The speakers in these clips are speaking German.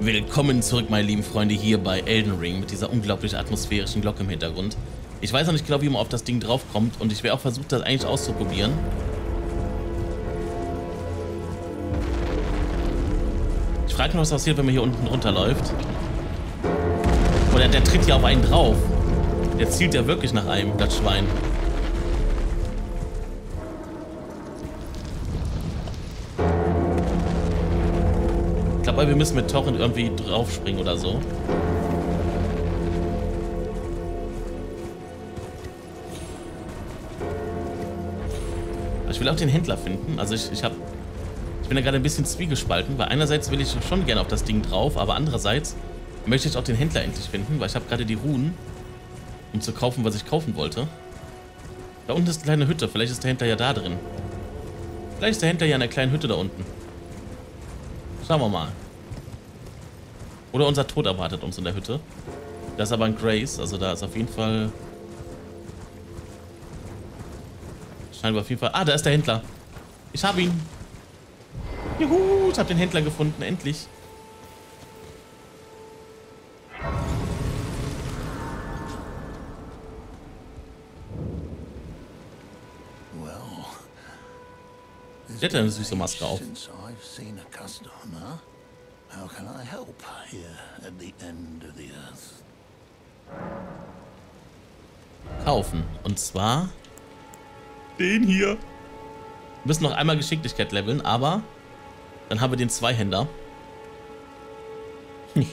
Willkommen zurück, meine lieben Freunde, hier bei Elden Ring mit dieser unglaublich atmosphärischen Glocke im Hintergrund. Ich weiß noch nicht genau, wie man auf das Ding draufkommt und ich werde auch versucht, das eigentlich auszuprobieren. Ich frage mich, was passiert, wenn man hier unten runterläuft. Oder der tritt ja auf einen drauf. Der zielt ja wirklich nach einem, das Schwein. Glaube, wir müssen mit Torrent irgendwie draufspringen oder so. Ich will auch den Händler finden. Also ich, ich habe ich bin da gerade ein bisschen zwiegespalten, weil einerseits will ich schon gerne auf das Ding drauf, aber andererseits möchte ich auch den Händler endlich finden, weil ich habe gerade die Ruhen, um zu kaufen, was ich kaufen wollte. Da unten ist eine kleine Hütte, vielleicht ist der Händler ja da drin. Vielleicht ist der Händler ja in der kleinen Hütte da unten. Schauen wir mal. Oder unser Tod erwartet uns in der Hütte. Das ist aber ein Grace, also da ist auf jeden Fall... Scheinbar auf jeden Fall... Ah, da ist der Händler. Ich habe ihn. Juhu, ich habe den Händler gefunden, endlich. Der hat eine süße Maske auf. Kaufen. Und zwar den hier. Wir müssen noch einmal Geschicklichkeit leveln, aber dann haben wir den Zweihänder.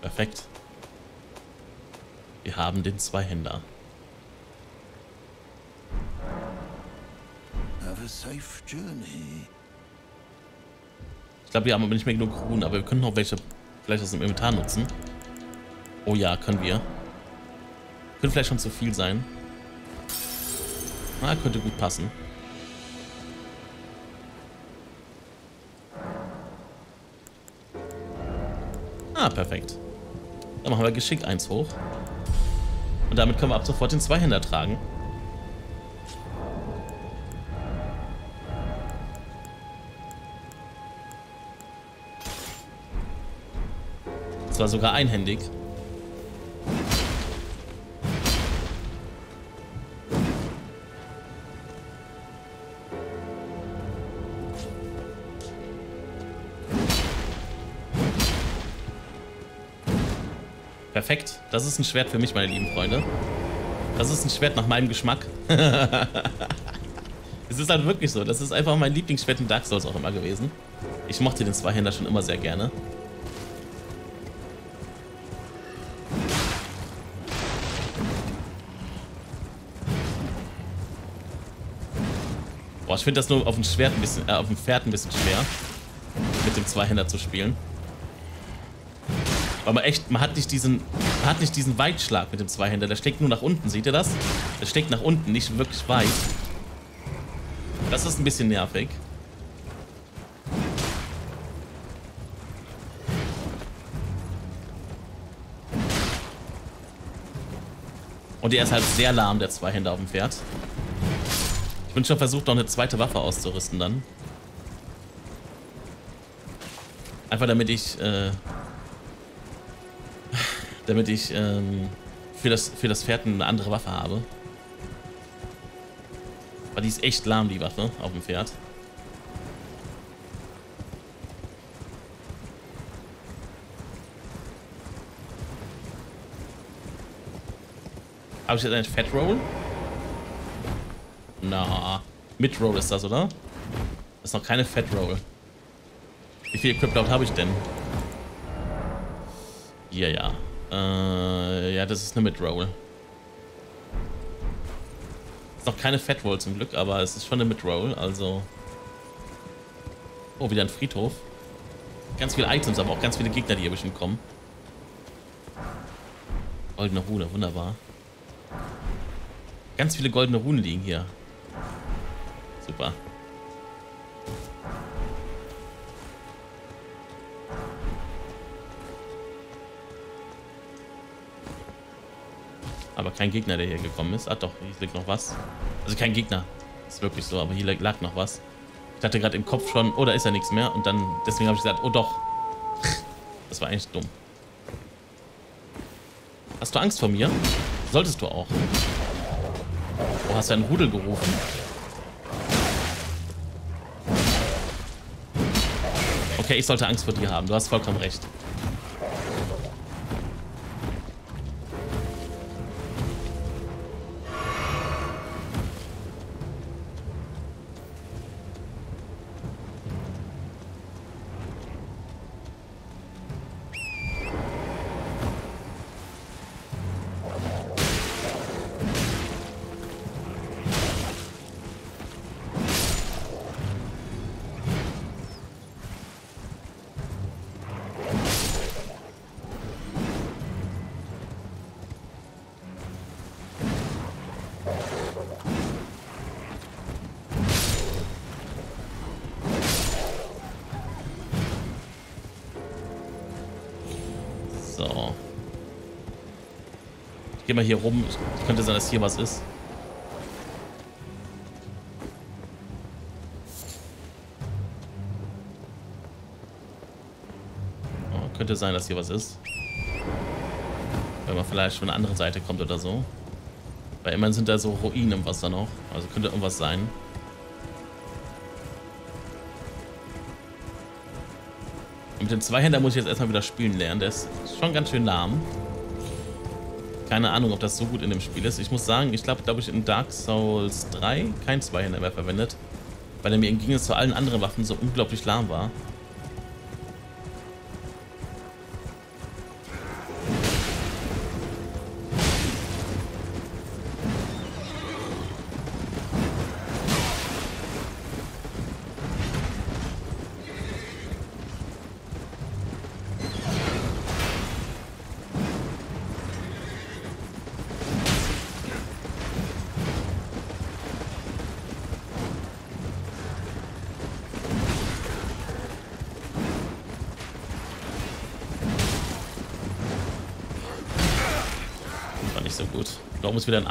Perfekt. Wir haben den Zweihänder. Ich glaube, wir haben aber nicht mehr genug Ruhen, aber wir können noch welche vielleicht aus dem Inventar nutzen. Oh ja, können wir. Könnte vielleicht schon zu viel sein. Ah, könnte gut passen. Ah, perfekt. Dann machen wir Geschick 1 hoch. Und damit können wir ab sofort den Zweihänder tragen. Zwar sogar einhändig. Das ist ein Schwert für mich, meine lieben Freunde. Das ist ein Schwert nach meinem Geschmack. es ist halt wirklich so. Das ist einfach mein Lieblingsschwert in Dark Souls auch immer gewesen. Ich mochte den Zweihänder schon immer sehr gerne. Boah, ich finde das nur auf dem Schwert ein bisschen, äh, auf dem Pferd ein bisschen schwer, mit dem Zweihänder zu spielen. Man echt, man hat nicht diesen, hat nicht diesen Weitschlag mit dem Zweihänder. Der steckt nur nach unten, seht ihr das? Der steckt nach unten, nicht wirklich weit. Das ist ein bisschen nervig. Und der ist halt sehr lahm, der Zweihänder auf dem Pferd. Ich bin schon versucht, noch eine zweite Waffe auszurüsten dann. Einfach damit ich äh, damit ich ähm, für, das, für das Pferd eine andere Waffe habe. Aber die ist echt lahm, die Waffe auf dem Pferd. Habe ich jetzt einen Fat Roll? Na, Mid Roll ist das, oder? Das ist noch keine Fat Roll. Wie viel Equip habe ich denn? Hier, ja. Äh, ja, das ist eine Mid-Roll. Ist noch keine Fat-Roll zum Glück, aber es ist schon eine Mid-Roll, also... Oh, wieder ein Friedhof. Ganz viele Items, aber auch ganz viele Gegner, die hier bestimmt kommen. Goldene Rune, wunderbar. Ganz viele goldene Runen liegen hier. Super. Aber kein Gegner, der hier gekommen ist. Ah doch, hier liegt noch was. Also kein Gegner. Ist wirklich so, aber hier lag noch was. Ich hatte gerade im Kopf schon, oh, da ist ja nichts mehr. Und dann, deswegen habe ich gesagt, oh doch. Das war eigentlich dumm. Hast du Angst vor mir? Solltest du auch. Oh, hast du einen Rudel gerufen? Okay, ich sollte Angst vor dir haben. Du hast vollkommen recht. Geh mal hier rum. Könnte sein, dass hier was ist. Oh, könnte sein, dass hier was ist. Wenn man vielleicht von der anderen Seite kommt oder so. Weil immerhin sind da so Ruinen im Wasser noch. Also könnte irgendwas sein. Und mit dem Zweihänder muss ich jetzt erstmal wieder spielen lernen. Der ist schon ganz schön lahm. Keine Ahnung, ob das so gut in dem Spiel ist. Ich muss sagen, ich glaube, glaube ich, in Dark Souls 3 kein Zweihänder mehr verwendet. Weil er mir im Gegensatz zu allen anderen Waffen so unglaublich lahm war. So gut. Da oben ist wieder ein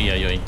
いよいよい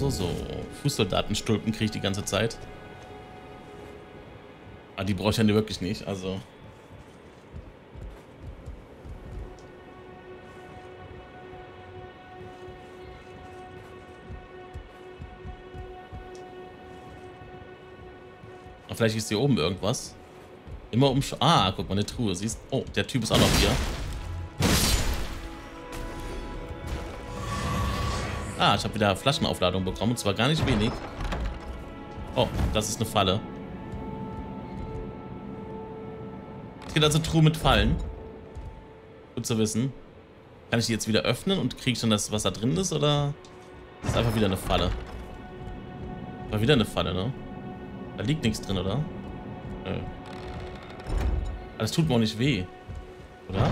So, so, so. Fußsoldatenstulpen kriege ich die ganze Zeit. Aber ah, die brauche ich ja wirklich nicht, also... vielleicht ist hier oben irgendwas. Immer um... Ah, guck mal, eine Truhe. Siehst Oh, der Typ ist auch noch hier. Ah, ich habe wieder Flaschenaufladung bekommen. Und zwar gar nicht wenig. Oh, das ist eine Falle. Es geht also Truhe mit Fallen. Gut zu wissen. Kann ich die jetzt wieder öffnen und kriege ich dann das, was da drin ist, oder ist einfach wieder eine Falle? War wieder eine Falle, ne? Da liegt nichts drin, oder? Nö. Aber das tut mir auch nicht weh. Oder?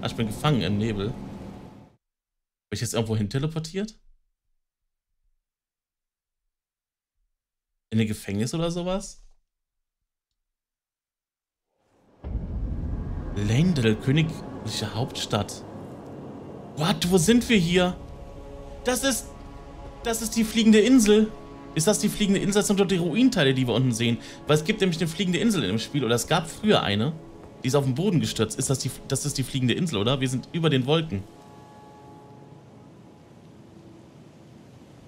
Ah, ich bin gefangen im Nebel. Bin ich jetzt irgendwo hin teleportiert? In ein Gefängnis oder sowas? Lendel, königliche Hauptstadt. What? Wo sind wir hier? Das ist... Das ist die fliegende Insel. Ist das die fliegende Insel? Das sind doch die Ruinteile, die wir unten sehen. Weil es gibt nämlich eine fliegende Insel in dem Spiel. Oder es gab früher eine. Die ist auf den Boden gestürzt. Ist das die... Das ist die fliegende Insel, oder? Wir sind über den Wolken.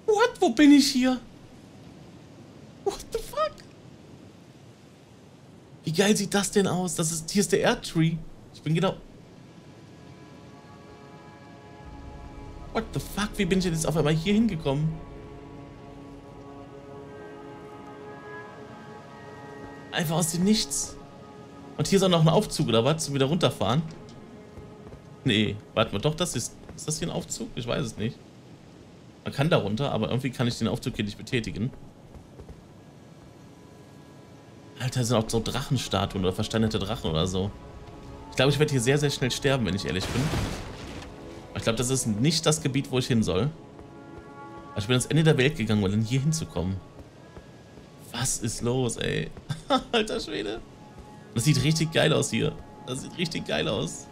What? Wo bin ich hier? What the fuck? Wie geil sieht das denn aus? Das ist, hier ist der Erdtree. Ich bin genau... What the fuck? Wie bin ich denn jetzt auf einmal hier hingekommen? Einfach aus dem Nichts. Und hier ist auch noch ein Aufzug, oder was? Zum wieder runterfahren? Nee, warte mal, doch, das ist... Ist das hier ein Aufzug? Ich weiß es nicht. Man kann da runter, aber irgendwie kann ich den Aufzug hier nicht betätigen. Alter, sind auch so Drachenstatuen oder versteinerte Drachen oder so. Ich glaube, ich werde hier sehr, sehr schnell sterben, wenn ich ehrlich bin. Ich glaube, das ist nicht das Gebiet, wo ich hin soll. Aber ich bin ans Ende der Welt gegangen, um dann hier hinzukommen. Was ist los, ey? Alter Schwede. Das sieht richtig geil aus hier. Das sieht richtig geil aus.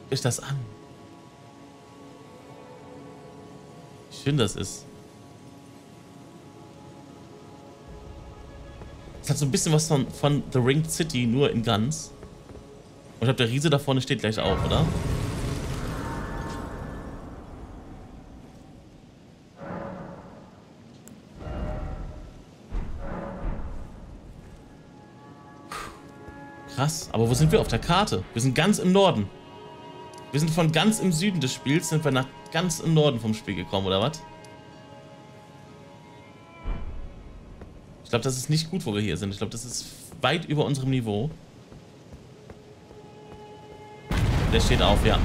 Guckt euch das an. Schön das ist. Es hat so ein bisschen was von, von The Ringed City, nur in ganz. Und ich glaube, der Riese da vorne steht gleich auf, oder? Krass, aber wo sind wir auf der Karte? Wir sind ganz im Norden. Wir sind von ganz im Süden des Spiels, sind wir nach ganz im Norden vom Spiel gekommen, oder was? glaube, das ist nicht gut, wo wir hier sind. Ich glaube, das ist weit über unserem Niveau. Der steht auf, ja.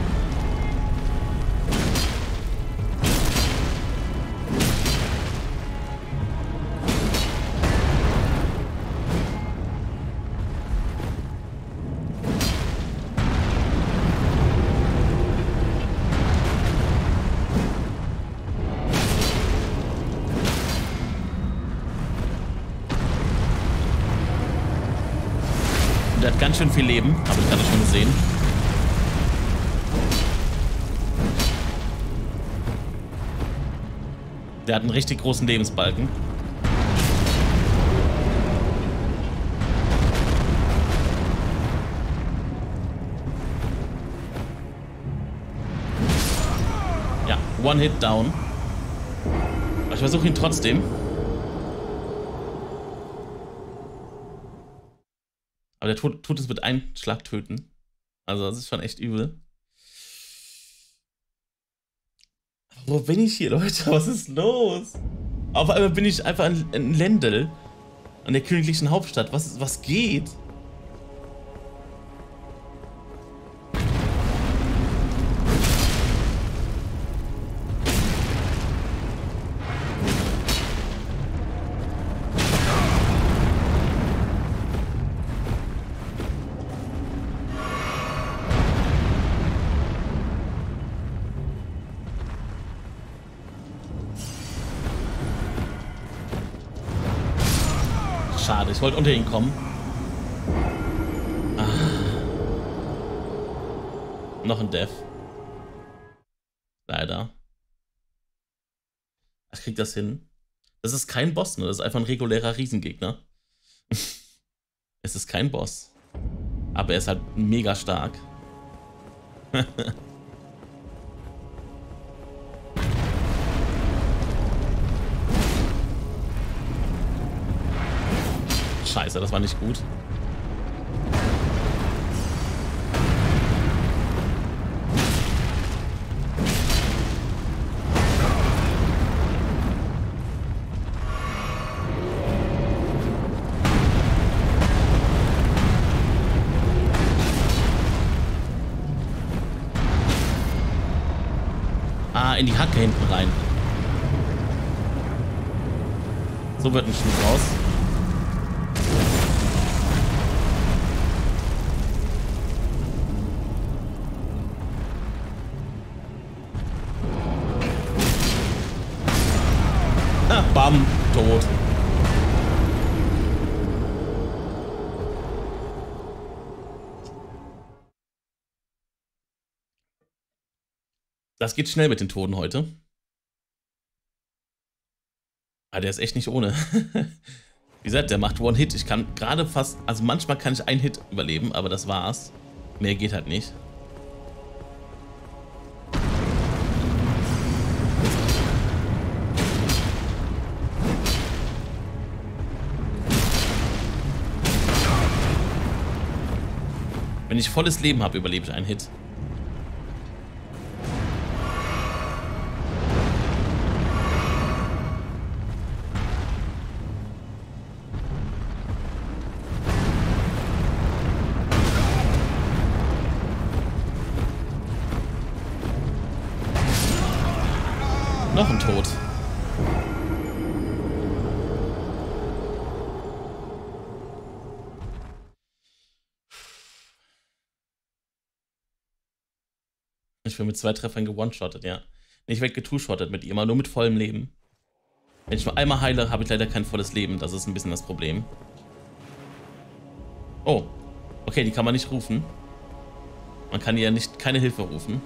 Habe ich gerade schon gesehen. Der hat einen richtig großen Lebensbalken. Ja, One Hit down. ich versuche ihn trotzdem. Der tut, tut es mit einem Schlag töten. Also das ist schon echt übel. Wo bin ich hier, Leute? Was ist los? Auf einmal bin ich einfach in, in. An der königlichen Hauptstadt. Was, was geht? Schade, ich wollte unter ihn kommen. Ah. Noch ein Death. Leider. Ich krieg das hin. Das ist kein Boss, ne? Das ist einfach ein regulärer Riesengegner. es ist kein Boss. Aber er ist halt mega stark. scheiße, das war nicht gut. Ah, in die Hacke hinten rein. So wird ein Schuh raus. Das geht schnell mit den Toten heute. Ah, der ist echt nicht ohne. Wie gesagt, der macht One-Hit. Ich kann gerade fast, also manchmal kann ich einen Hit überleben, aber das war's. Mehr geht halt nicht. Wenn ich volles Leben habe, überlebe ich einen Hit. Bin mit zwei Treffern gewone-shottet, ja. Ich werde getwo-shottet mit ihr, mal nur mit vollem Leben. Wenn ich nur einmal heile, habe ich leider kein volles Leben. Das ist ein bisschen das Problem. Oh. Okay, die kann man nicht rufen. Man kann ihr nicht keine Hilfe rufen.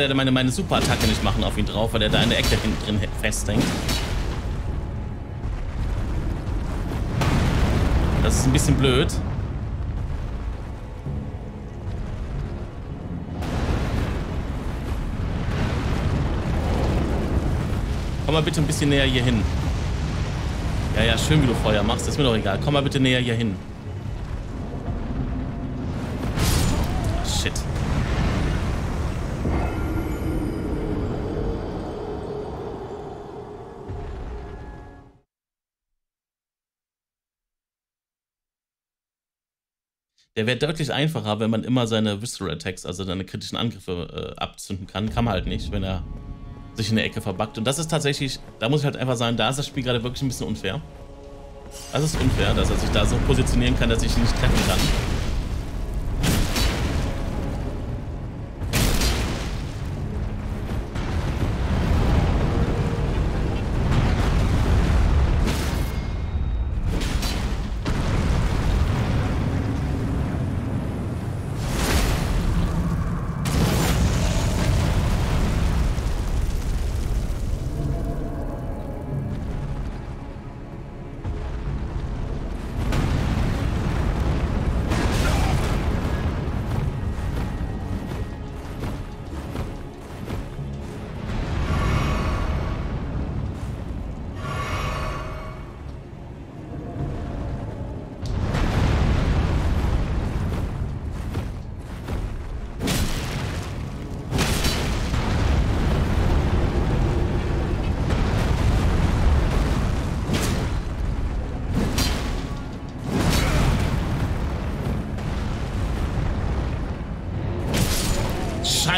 Ja meine, meine Superattacke nicht machen auf ihn drauf, weil er da in der Ecke hinten drin festhängt. Das ist ein bisschen blöd. Komm mal bitte ein bisschen näher hier hin. Ja, ja, schön, wie du Feuer machst. ist mir doch egal. Komm mal bitte näher hier hin. Der wäre deutlich einfacher, wenn man immer seine Visceral Attacks, also seine kritischen Angriffe äh, abzünden kann. Kann man halt nicht, wenn er sich in der Ecke verbackt. Und das ist tatsächlich, da muss ich halt einfach sagen, da ist das Spiel gerade wirklich ein bisschen unfair. Das ist unfair, dass er sich da so positionieren kann, dass ich ihn nicht treffen kann.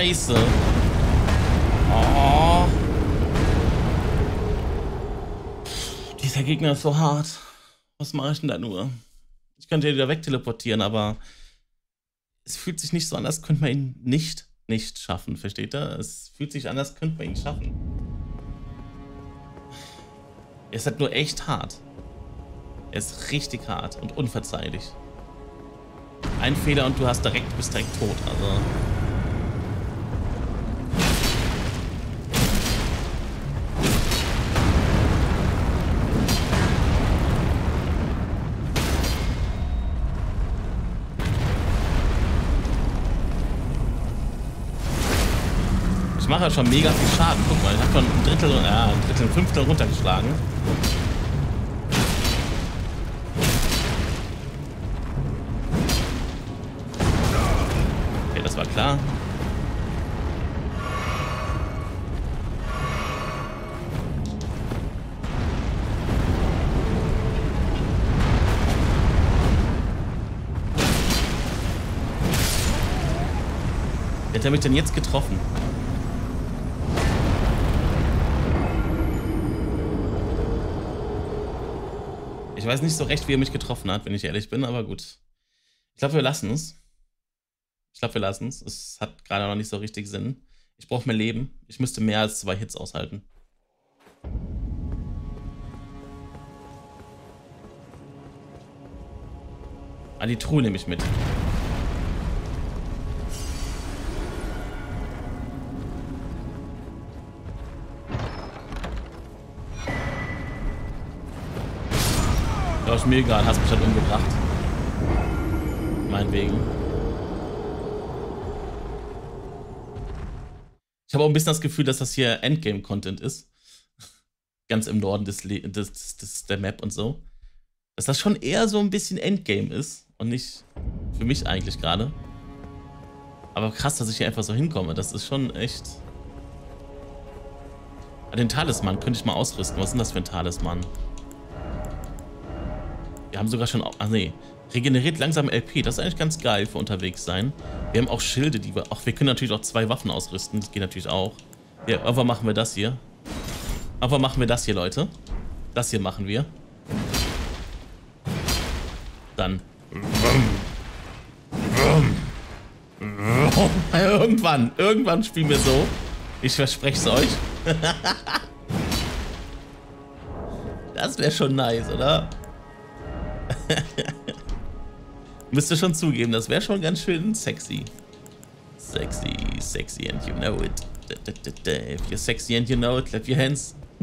Scheiße. Oh. Dieser Gegner ist so hart. Was mache ich denn da nur? Ich könnte ihn wieder wegteleportieren, aber es fühlt sich nicht so an, als könnte man ihn nicht nicht schaffen, versteht ihr? Es fühlt sich an, als könnte man ihn schaffen. Er ist halt nur echt hart. Er ist richtig hart und unverzeihlich. Ein Fehler und du hast direkt, bist direkt tot, also... mache schon mega viel Schaden. Guck mal, ich habe schon ein Drittel, ja, ein Drittel, ein Fünftel runtergeschlagen. Okay, das war klar. Hat er mich denn jetzt getroffen? Ich weiß nicht so recht, wie er mich getroffen hat, wenn ich ehrlich bin, aber gut. Ich glaube, wir lassen es. Ich glaube, wir lassen es. Es hat gerade noch nicht so richtig Sinn. Ich brauche mehr Leben. Ich müsste mehr als zwei Hits aushalten. Ah, die Truhe nehme ich mit. Ist mir egal, hast mich halt umgebracht. Meinetwegen. Ich habe auch ein bisschen das Gefühl, dass das hier Endgame-Content ist. Ganz im Norden des, des, des, der Map und so. Dass das schon eher so ein bisschen Endgame ist und nicht für mich eigentlich gerade. Aber krass, dass ich hier einfach so hinkomme. Das ist schon echt... Den Talisman könnte ich mal ausrüsten. Was ist denn das für ein Talisman? Wir haben sogar schon... Ach nee. Regeneriert langsam LP. Das ist eigentlich ganz geil für unterwegs sein. Wir haben auch Schilde, die wir... Ach, wir können natürlich auch zwei Waffen ausrüsten. Das geht natürlich auch. Ja, aber machen wir das hier. Aber machen wir das hier, Leute. Das hier machen wir. Dann. Irgendwann, irgendwann spielen wir so. Ich verspreche es euch. das wäre schon nice, oder? Müsste schon zugeben, das wäre schon ganz schön sexy. Sexy, sexy and you know it. If you're sexy and you know it, clap your hands.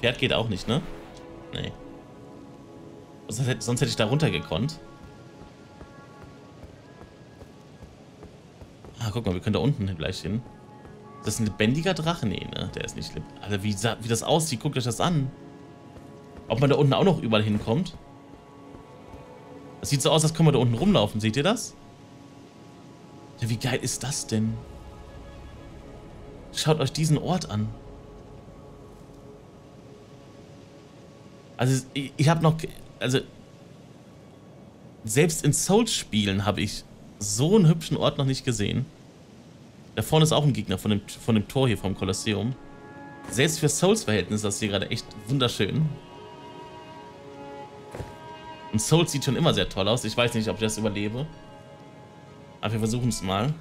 Pferd geht auch nicht, ne? Nee. Sonst hätte ich da runter gekonnt. Guck mal, wir können da unten gleich hin. Ist das ein lebendiger Drache? Nee, ne? Der ist nicht lebendig. Alter, wie, wie das aussieht, guckt euch das an. Ob man da unten auch noch überall hinkommt. Das sieht so aus, als können wir da unten rumlaufen. Seht ihr das? Ja, wie geil ist das denn? Schaut euch diesen Ort an. Also, ich, ich habe noch... Also, selbst in Souls-Spielen habe ich so einen hübschen Ort noch nicht gesehen. Da vorne ist auch ein Gegner von dem, von dem Tor hier vom Kolosseum. Selbst für Souls-Verhältnisse ist das hier gerade echt wunderschön. Und Souls sieht schon immer sehr toll aus. Ich weiß nicht, ob ich das überlebe. Aber wir versuchen es mal.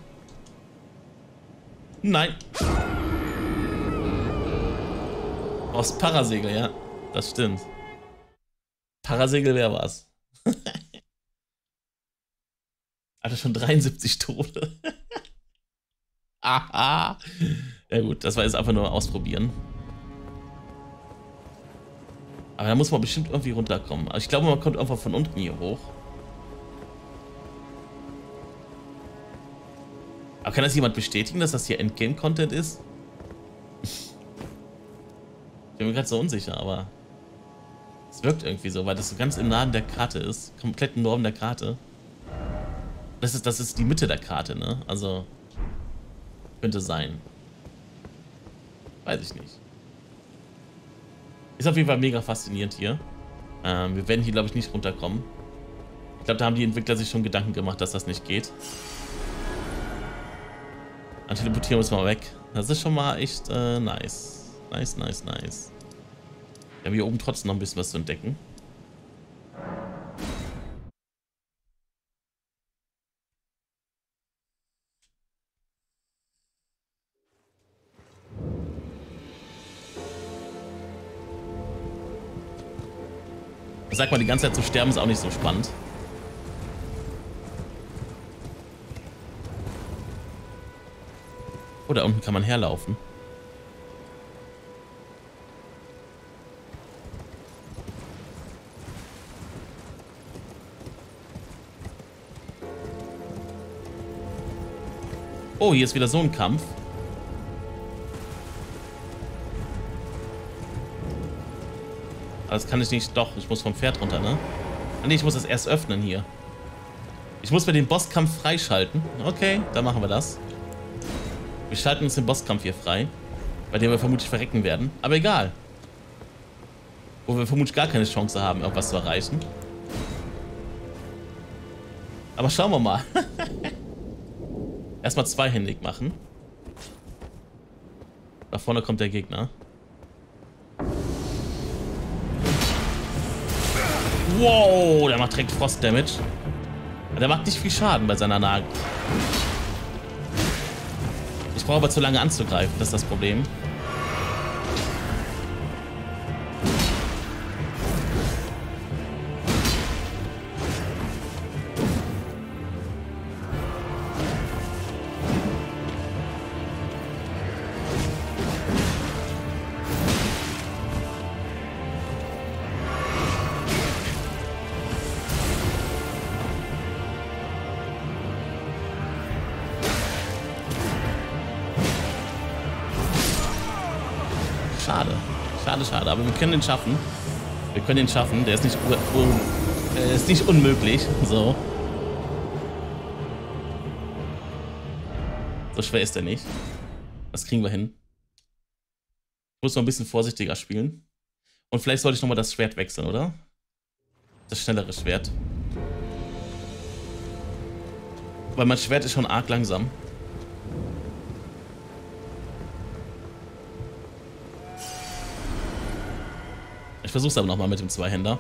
Nein. Aus Parasegel, ja. Das stimmt. Parasegel wäre was. Alter, schon 73 Tote. Aha. Ja gut, das war jetzt einfach nur ausprobieren. Aber da muss man bestimmt irgendwie runterkommen. Also ich glaube, man kommt einfach von unten hier hoch. Aber kann das jemand bestätigen, dass das hier Endgame-Content ist? Ich bin mir gerade so unsicher, aber... Es wirkt irgendwie so, weil das so ganz im Nahen der Karte ist. Komplett im Norden der Karte. Das ist, das ist die Mitte der Karte, ne? Also... Könnte sein. Weiß ich nicht. Ist auf jeden Fall mega faszinierend hier. Ähm, wir werden hier, glaube ich, nicht runterkommen. Ich glaube, da haben die Entwickler sich schon Gedanken gemacht, dass das nicht geht. Dann teleportieren wir uns mal weg. Das ist schon mal echt äh, nice. Nice, nice, nice. Wir haben hier oben trotzdem noch ein bisschen was zu entdecken. Sag mal, die ganze Zeit zu sterben ist auch nicht so spannend. Oh, da unten kann man herlaufen. Oh, hier ist wieder so ein Kampf. Das kann ich nicht. Doch, ich muss vom Pferd runter, ne? Ah, nee, ich muss das erst öffnen hier. Ich muss mir den Bosskampf freischalten. Okay, dann machen wir das. Wir schalten uns den Bosskampf hier frei. Bei dem wir vermutlich verrecken werden. Aber egal. Wo wir vermutlich gar keine Chance haben, irgendwas zu erreichen. Aber schauen wir mal. Erstmal zweihändig machen. Da vorne kommt der Gegner. Wow, der macht direkt Frost Damage. Der macht nicht viel Schaden bei seiner Nagel. Ich brauche aber zu lange anzugreifen, das ist das Problem. Schade, schade. Aber wir können den schaffen. Wir können den schaffen. Der ist nicht, der ist nicht unmöglich. So. So schwer ist er nicht. Das kriegen wir hin. Ich muss noch ein bisschen vorsichtiger spielen. Und vielleicht sollte ich nochmal das Schwert wechseln, oder? Das schnellere Schwert. Weil mein Schwert ist schon arg langsam. Versuch's aber nochmal mit dem Zweihänder.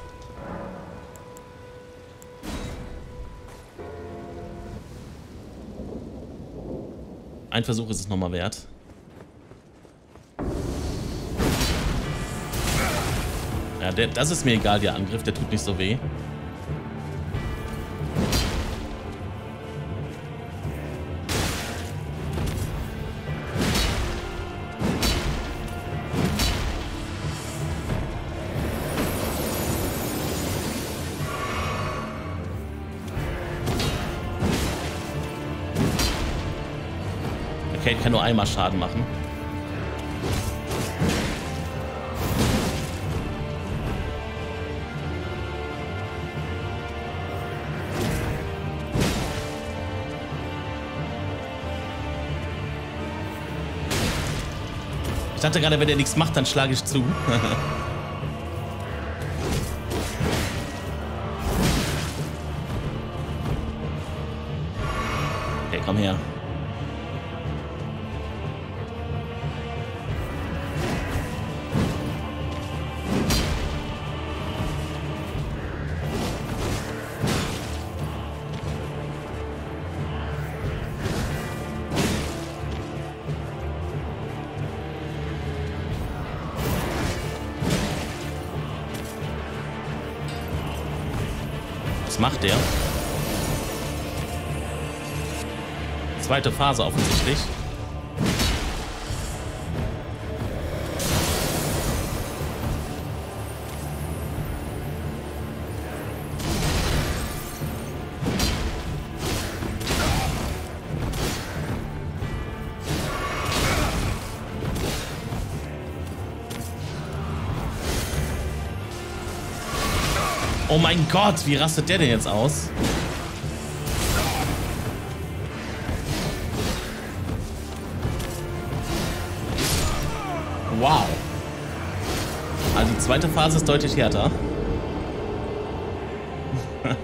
Ein Versuch ist es nochmal wert. Ja, der, das ist mir egal, der Angriff, der tut nicht so weh. Kate kann nur einmal Schaden machen. Ich dachte gerade, wenn er nichts macht, dann schlage ich zu. okay, komm her. Macht der? Zweite Phase offensichtlich. Mein Gott, wie rastet der denn jetzt aus? Wow. Also die zweite Phase ist deutlich härter.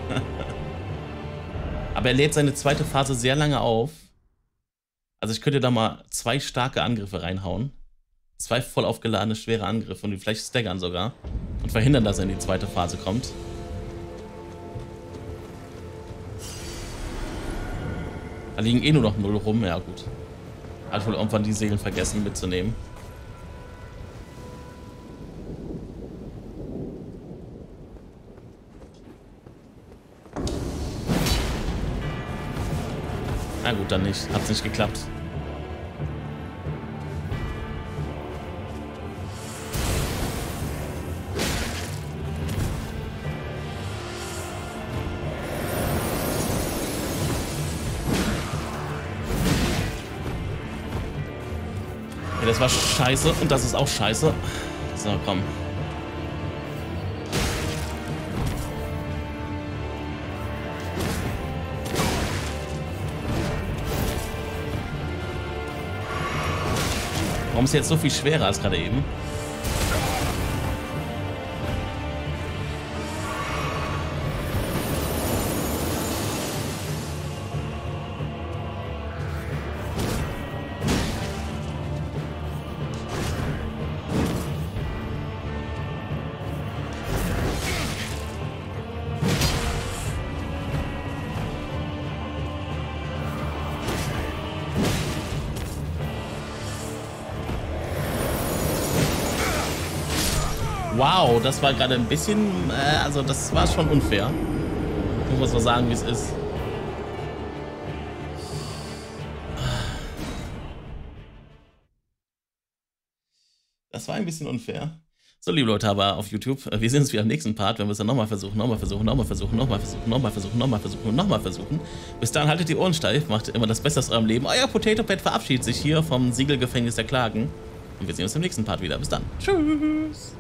Aber er lädt seine zweite Phase sehr lange auf. Also ich könnte da mal zwei starke Angriffe reinhauen. zwei voll aufgeladene schwere Angriffe und die vielleicht staggern sogar und verhindern, dass er in die zweite Phase kommt. Da liegen eh nur noch null rum, ja gut. Hat wohl irgendwann die Seelen vergessen mitzunehmen. Na gut, dann nicht. Hat's nicht geklappt. Das war scheiße und das ist auch scheiße. So, komm. Warum ist jetzt so viel schwerer als gerade eben? Wow, das war gerade ein bisschen, äh, also das war schon unfair. Ich muss mal sagen, wie es ist. Das war ein bisschen unfair. So, liebe Leute, aber auf YouTube, äh, wir sehen uns wieder im nächsten Part, wenn wir es dann nochmal versuchen, nochmal versuchen, nochmal versuchen, nochmal versuchen, nochmal versuchen, nochmal versuchen nochmal versuchen. Bis dahin haltet die Ohren steif, macht immer das Beste aus eurem Leben. Euer Potato Pet verabschiedet sich hier vom Siegelgefängnis der Klagen. Und wir sehen uns im nächsten Part wieder. Bis dann. Tschüss.